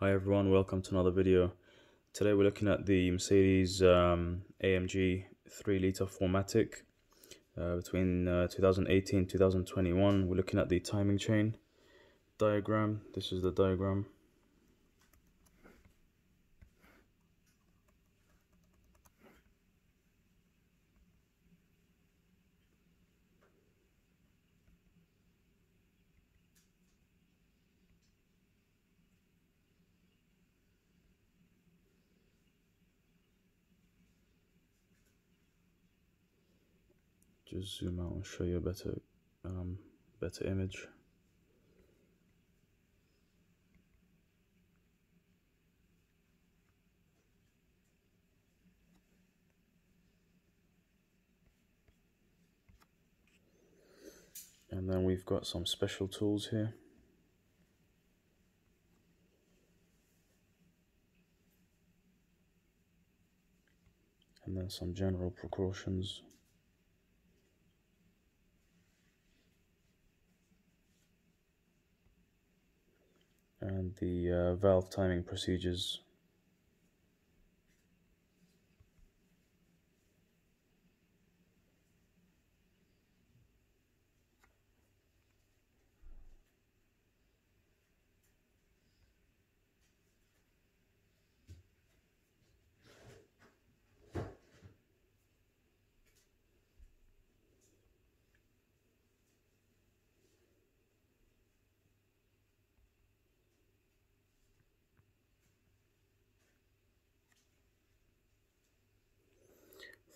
Hi everyone, welcome to another video. Today we're looking at the Mercedes um, AMG 3 litre 4MATIC uh, between uh, 2018 2021. We're looking at the timing chain diagram. This is the diagram. Just zoom out and show you a better um, better image. And then we've got some special tools here. And then some general precautions and the uh, valve timing procedures.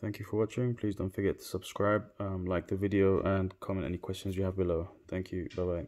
Thank you for watching. Please don't forget to subscribe, um, like the video, and comment any questions you have below. Thank you. Bye bye.